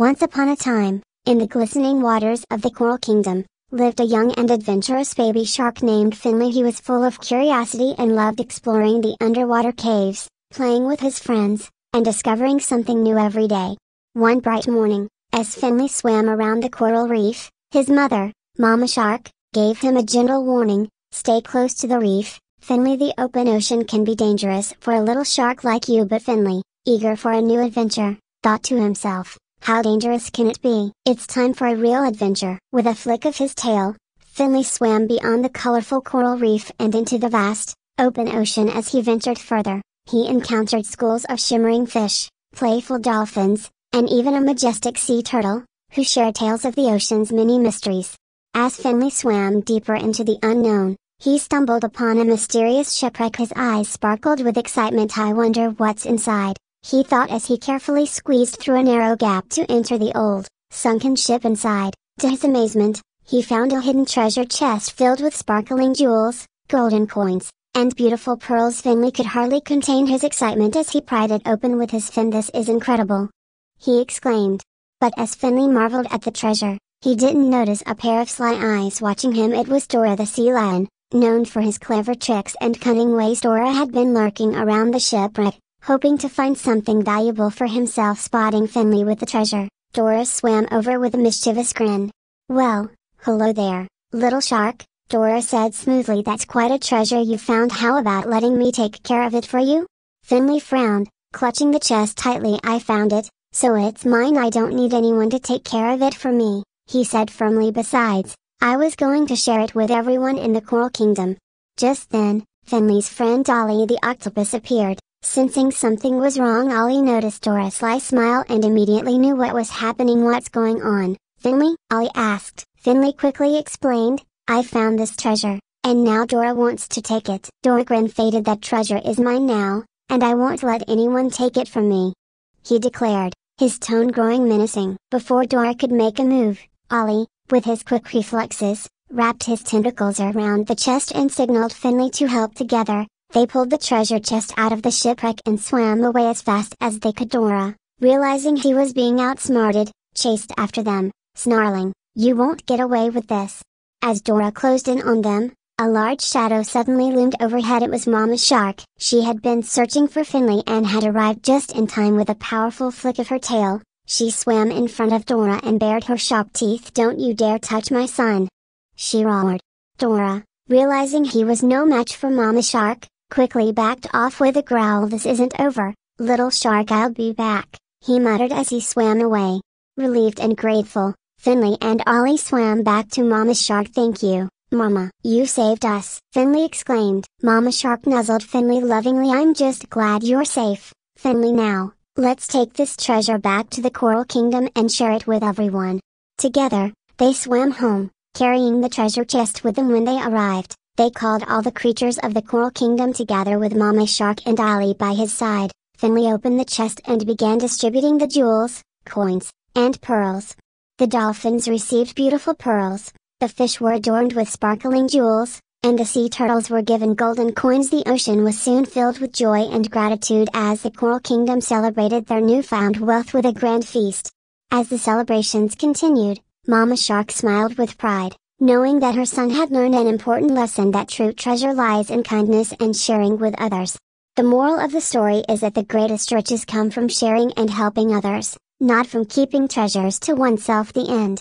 Once upon a time, in the glistening waters of the Coral Kingdom, lived a young and adventurous baby shark named Finley. He was full of curiosity and loved exploring the underwater caves, playing with his friends, and discovering something new every day. One bright morning, as Finley swam around the coral reef, his mother, Mama Shark, gave him a gentle warning, stay close to the reef, Finley the open ocean can be dangerous for a little shark like you but Finley, eager for a new adventure, thought to himself, how dangerous can it be? It's time for a real adventure. With a flick of his tail, Finley swam beyond the colorful coral reef and into the vast, open ocean as he ventured further. He encountered schools of shimmering fish, playful dolphins, and even a majestic sea turtle, who shared tales of the ocean's many mysteries. As Finley swam deeper into the unknown, he stumbled upon a mysterious shipwreck. His eyes sparkled with excitement. I wonder what's inside he thought as he carefully squeezed through a narrow gap to enter the old, sunken ship inside. To his amazement, he found a hidden treasure chest filled with sparkling jewels, golden coins, and beautiful pearls. Finley could hardly contain his excitement as he pried it open with his fin. This is incredible! He exclaimed. But as Finley marveled at the treasure, he didn't notice a pair of sly eyes watching him. It was Dora the sea lion, known for his clever tricks and cunning ways. Dora had been lurking around the shipwreck, Hoping to find something valuable for himself spotting Finley with the treasure, Dora swam over with a mischievous grin. Well, hello there, little shark, Dora said smoothly that's quite a treasure you found how about letting me take care of it for you? Finley frowned, clutching the chest tightly I found it, so it's mine I don't need anyone to take care of it for me, he said firmly besides, I was going to share it with everyone in the Coral Kingdom. Just then, Finley's friend Ollie the octopus appeared, Sensing something was wrong Ollie noticed Dora's sly smile and immediately knew what was happening what's going on, Finley? Ollie asked. Finley quickly explained, I found this treasure, and now Dora wants to take it. Dora grinned faded that treasure is mine now, and I won't let anyone take it from me. He declared, his tone growing menacing. Before Dora could make a move, Ollie, with his quick reflexes, wrapped his tentacles around the chest and signaled Finley to help together, they pulled the treasure chest out of the shipwreck and swam away as fast as they could. Dora, realizing he was being outsmarted, chased after them, snarling, You won't get away with this. As Dora closed in on them, a large shadow suddenly loomed overhead. It was Mama Shark. She had been searching for Finley and had arrived just in time with a powerful flick of her tail. She swam in front of Dora and bared her sharp teeth. Don't you dare touch my son! She roared. Dora, realizing he was no match for Mama Shark, quickly backed off with a growl this isn't over, little shark I'll be back, he muttered as he swam away. Relieved and grateful, Finley and Ollie swam back to Mama Shark thank you, Mama. You saved us, Finley exclaimed. Mama Shark nuzzled Finley lovingly I'm just glad you're safe, Finley now, let's take this treasure back to the Coral Kingdom and share it with everyone. Together, they swam home, carrying the treasure chest with them when they arrived. They called all the creatures of the Coral Kingdom together with Mama Shark and Ollie by his side. Finley opened the chest and began distributing the jewels, coins, and pearls. The dolphins received beautiful pearls, the fish were adorned with sparkling jewels, and the sea turtles were given golden coins. The ocean was soon filled with joy and gratitude as the Coral Kingdom celebrated their newfound wealth with a grand feast. As the celebrations continued, Mama Shark smiled with pride knowing that her son had learned an important lesson that true treasure lies in kindness and sharing with others. The moral of the story is that the greatest riches come from sharing and helping others, not from keeping treasures to oneself. The end.